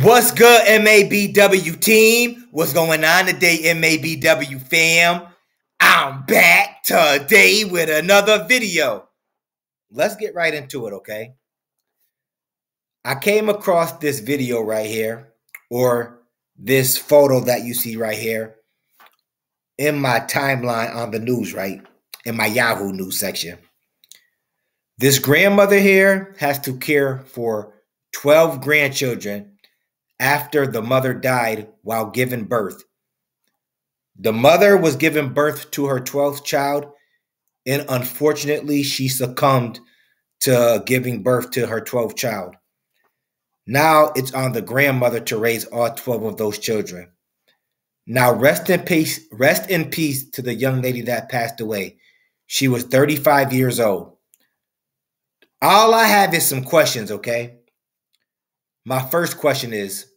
What's good, MABW team? What's going on today, MABW fam? I'm back today with another video. Let's get right into it, okay? I came across this video right here, or this photo that you see right here in my timeline on the news, right? In my Yahoo news section. This grandmother here has to care for 12 grandchildren after the mother died while giving birth. The mother was giving birth to her 12th child, and unfortunately, she succumbed to giving birth to her 12th child. Now it's on the grandmother to raise all 12 of those children. Now rest in peace, rest in peace to the young lady that passed away. She was 35 years old. All I have is some questions, okay? My first question is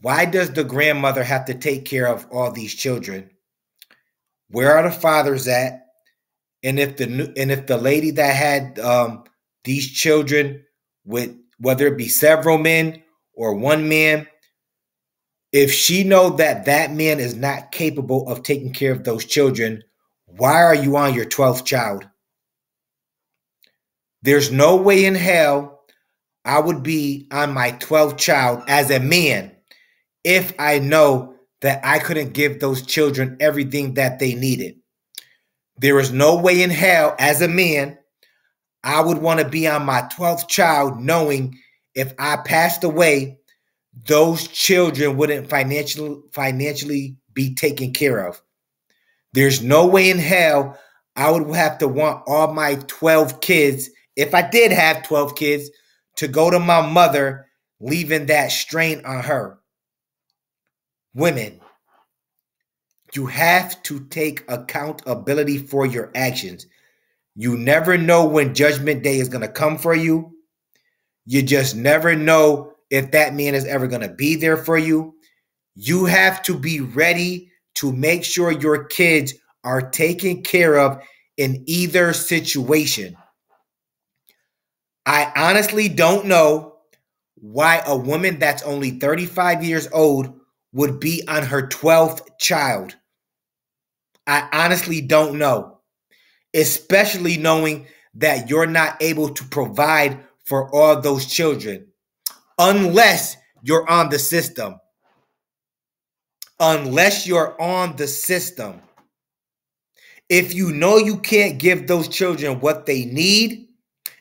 why does the grandmother have to take care of all these children? Where are the fathers at? And if the and if the lady that had um, these children with whether it be several men or one man, if she know that that man is not capable of taking care of those children, why are you on your 12th child? There's no way in hell I would be on my 12th child as a man if I know that I couldn't give those children everything that they needed. There is no way in hell, as a man, I would want to be on my 12th child knowing if I passed away, those children wouldn't financially financially be taken care of. There's no way in hell I would have to want all my 12 kids, if I did have 12 kids, to go to my mother, leaving that strain on her women, you have to take accountability for your actions. You never know when judgment day is going to come for you. You just never know if that man is ever going to be there for you. You have to be ready to make sure your kids are taken care of in either situation. I honestly don't know why a woman that's only 35 years old would be on her 12th child? I honestly don't know, especially knowing that you're not able to provide for all those children unless you're on the system. Unless you're on the system. If you know you can't give those children what they need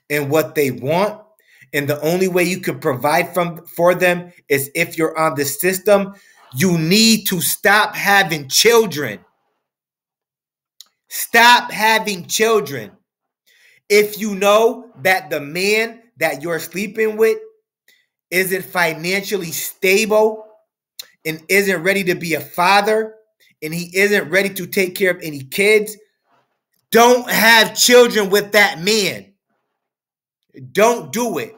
and what they want, and the only way you can provide from for them is if you're on the system, you need to stop having children. Stop having children. If you know that the man that you're sleeping with isn't financially stable and isn't ready to be a father and he isn't ready to take care of any kids, don't have children with that man. Don't do it.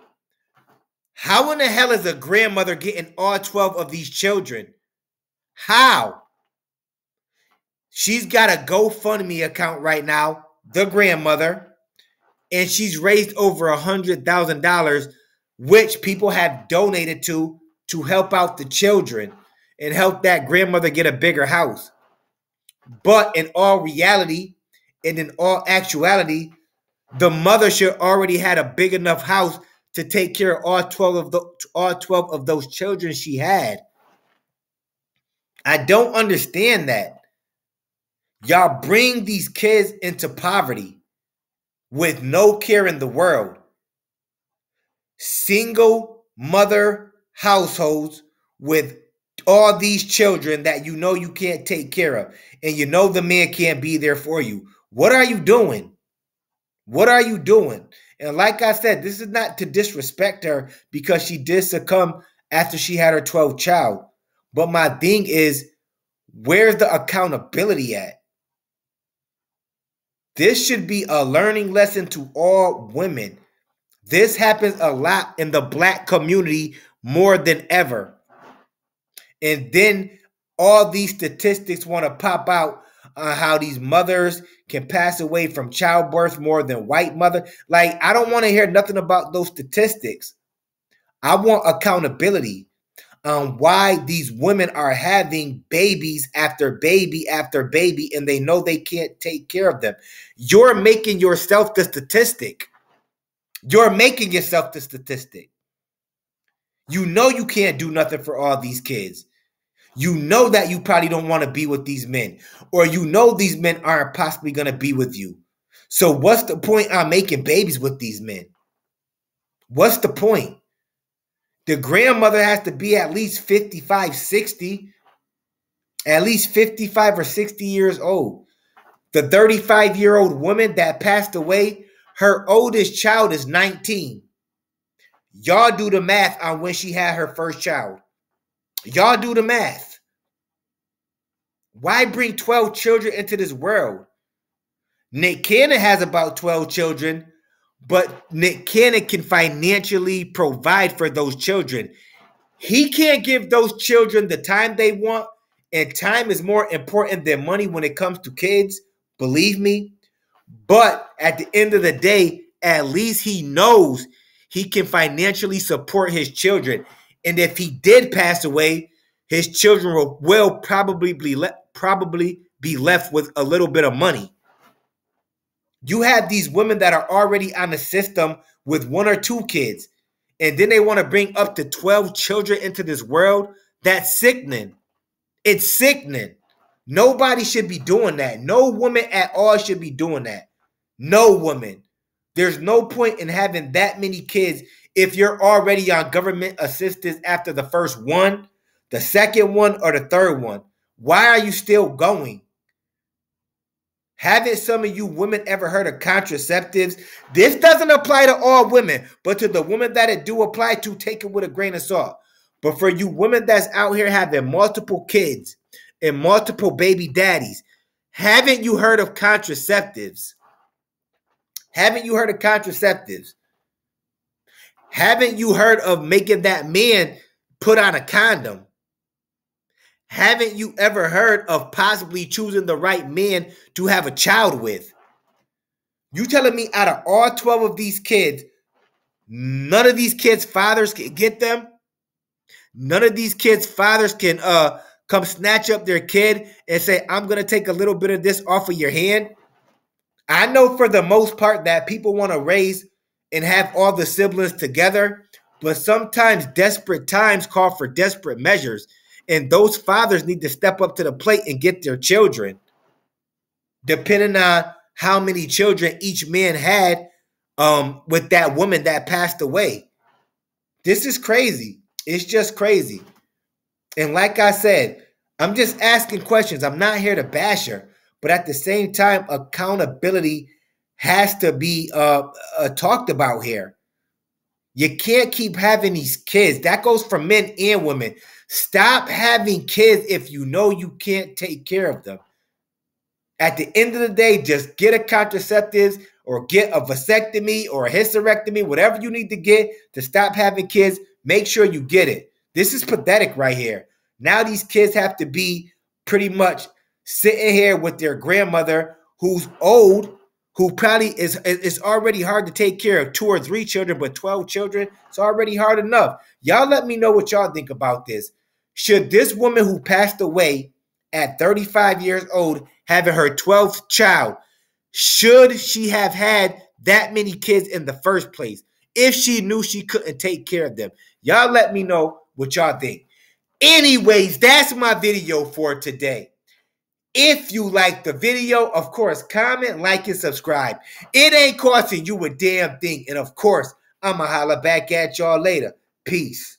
How in the hell is a grandmother getting all 12 of these children? How? She's got a GoFundMe account right now, the grandmother, and she's raised over a hundred thousand dollars, which people have donated to to help out the children and help that grandmother get a bigger house. But in all reality, and in all actuality, the mother should already had a big enough house to take care of all 12 of the all 12 of those children she had. I don't understand that. Y'all bring these kids into poverty with no care in the world. Single mother households with all these children that you know you can't take care of, and you know the man can't be there for you. What are you doing? What are you doing? And like I said, this is not to disrespect her because she did succumb after she had her 12th child. But my thing is, where's the accountability at? This should be a learning lesson to all women. This happens a lot in the black community more than ever. And then all these statistics want to pop out on how these mothers can pass away from childbirth more than white mother. Like, I don't want to hear nothing about those statistics. I want accountability. On why these women are having babies after baby after baby and they know they can't take care of them. You're making yourself the statistic. You're making yourself the statistic. You know you can't do nothing for all these kids. You know that you probably don't want to be with these men, or you know these men aren't possibly going to be with you. So, what's the point on making babies with these men? What's the point? The grandmother has to be at least 55, 60, at least 55 or 60 years old. The 35 year old woman that passed away, her oldest child is 19. Y'all do the math on when she had her first child. Y'all do the math. Why bring 12 children into this world? Nick Cannon has about 12 children, but Nick Cannon can financially provide for those children. He can't give those children the time they want, and time is more important than money when it comes to kids. Believe me. But at the end of the day, at least he knows he can financially support his children. And if he did pass away, his children will, probably be le- probably be left with a little bit of money. You have these women that are already on the system with one or two kids, and then they want to bring up to 12 children into this world. That's sickening. It's sickening. Nobody should be doing that. No woman at all should be doing that. No woman. There's no point in having that many kids if you're already on government assistance after the first one, the second one, or the third one. Why are you still going? Haven't some of you women ever heard of contraceptives? This doesn't apply to all women, but to the women that it do apply to, take it with a grain of salt. But for you women that's out here having multiple kids and multiple baby daddies, haven't you heard of contraceptives? Haven't you heard of contraceptives? Haven't you heard of making that man put on a condom? Haven't you ever heard of possibly choosing the right man to have a child with? You telling me out of all 12 of these kids, none of these kids' fathers can get them? None of these kids' fathers can uh come snatch up their kid and say, I'm gonna take a little bit of this off of your hand. I know for the most part that people want to raise and have all the siblings together, but sometimes desperate times call for desperate measures. And those fathers need to step up to the plate and get their children, depending on how many children each man had um, with that woman that passed away. This is crazy. It's just crazy. And like I said, I'm just asking questions. I'm not here to bash her, but at the same time, accountability has to be uh, uh, talked about here. You can't keep having these kids. That goes for men and women. Stop having kids if you know you can't take care of them. At the end of the day, just get a contraceptives or get a vasectomy or a hysterectomy, whatever you need to get to stop having kids. Make sure you get it. This is pathetic right here. Now these kids have to be pretty much sitting here with their grandmother who's old, who probably is it's already hard to take care of two or three children, but 12 children, it's already hard enough. Y'all let me know what y'all think about this. Should this woman who passed away at 35 years old, having her 12th child, should she have had that many kids in the first place if she knew she couldn't take care of them? Y'all let me know what y'all think. Anyways, that's my video for today. If you like the video, of course, comment, like, and subscribe. It ain't costing you a damn thing. And of course, I'ma holla back at y'all later. Peace.